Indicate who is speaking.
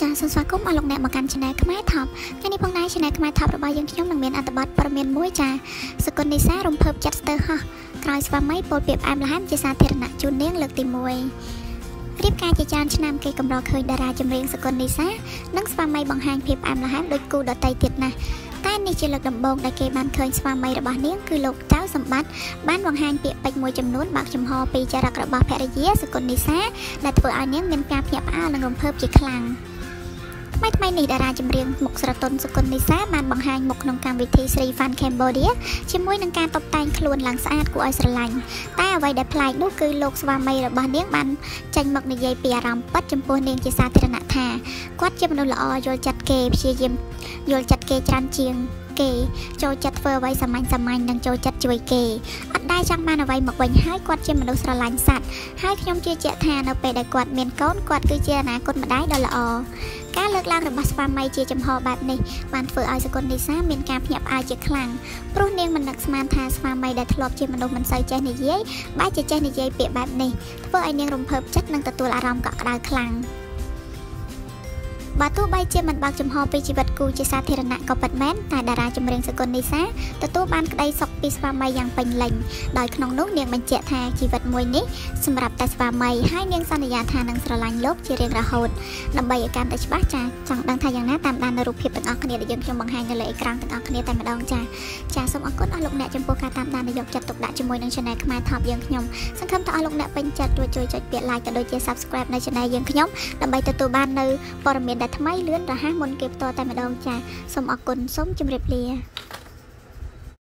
Speaker 1: ចាសសូមស្វាគមន៍អស់លោកអ្នកមកកាន់ Channel ខ្មែរ Top ថ្ងៃនេះផងដែរ Channel ខ្មែរ Top របស់យើងខ្ញុំនឹងមានអត្ថបទព័ត៌មានមួយចាសកុននីសារំភើបចិត្តស្ទើរហោះក្រោយស្វាមីពលពីផ្អែមល្ហែមជាសាធារណៈជូននាងលើកទី1រៀបការជាច្រើនឆ្នាំគេកម្រឃើញតារាចម្រៀងសកុននីសានិងស្វាមីបង្ហាញភាពផ្អែមល្ហែមដូចគូដតីទៀតណាស់តែនេះជាលើកដំបូងដែលគេបានឃើញស្វាមីរបស់នាងគឺលោកចៅសម្បត្តិបានបង្ហាញពាក្យពេចន៍មួយចំនួនបើកចំហពីចរិតរបស់ភរិយាសកុននីសាដែលធ្វើឲ្យនាងមានការភ្ញាក់ផ្អើលនិងរំភើបជាខ្លាំង។ ថ្មីថ្មីនេះតារាចម្រៀងមុខស្រទន់សុគន្ធនិសាបានបង្ហាញមុខក្នុងកម្មវិធី Sri Fun Cambodia ជាមួយនឹងការតុបតែងខ្លួនឡើងស្អាតគួរឲ្យស្រឡាញ់តែអ្វីដែលប្លែកនោះគឺលោកស្វាមីរបស់នាងបានចេញមកនិយាយពីអារម្មណ៍ពិតចំពោះនាងជាសាធារណៈថាគាត់ជាមនុស្សល្អយល់ចិត្តគេព្យាយាមយល់ចិត្តគេច្រើនជាង គេចូលចិត្តធ្វើអ្វីសាមញ្ញសាមញ្ញនិងចូលចិត្តជួយគេអត់ដែលចង់បានអ្វីមកវិញហើយគាត់ជាមនុស្សស្រឡាញ់សត្វហើយខ្ញុំជឿជាក់ថានៅពេលដែលគាត់មានកូនគាត់គឺជាអនាគតម្ដាយដ៏ល្អការលើកឡើងរបស់ស្វាមីជាចំហបែបនេះបានធ្វើឲ្យសកុននីសាមានការភ្ញាក់ផ្អើលជាខ្លាំងព្រោះនាងមិននឹកស្មានថាស្វាមីដែលធ្លាប់ជាមនុស្សមិនសូវចេះនិយាយបែរជាចេះនិយាយពាក្យបែបនេះធ្វើឲ្យនាងរំភើបចិត្តនិងទទួលអារម្មណ៍កក់ក្ដៅខ្លាំង បើទោះបីជាមិនបើកចំហពីជីវិតគូជាសាធារណៈក៏ពិតមែនតែតារាចម្រៀងសកលនីសាទទួលបានក្តីសុខពីស្វាមីយ៉ាងពេញលេញដោយក្នុងនោះនាងបញ្ជាក់ថាជីវិតមួយនេះសម្រាប់តែស្វាមីហើយនាងសន្យាថានឹងស្រឡាញ់លោកជារៀងរហូតដើម្បីឲ្យកាន់តែច្បាស់ចាចង់ដឹងថាយ៉ាងណាតាមដាននៅរូបភាពទាំងអស់គ្នាដែលយើងខ្ញុំបង្ហាញនៅលើអេក្រង់ទាំងអស់គ្នាតែម្ដងចាចាសូមអរគុណអស់លោកអ្នកចំពោះការតាមដាននិងយកចិត្តទុកដាក់ជាមួយនឹង Channel ខ្មែរ Top យើងខ្ញុំសង្ឃឹមថាអស់លោកអ្នកពេញចិត្តជួយជួយចុចពាក្យ Like ក៏ដូចជា Subscribe នៅ Channel យើងខ្ញុំដើម្បីទទួលបាននៅព័ត៌មានដែលថ្មីលឿនរហ័សមុនគេផ្ទាល់តែម្ដងចាសូមអរគុណសូមជម្រាបលា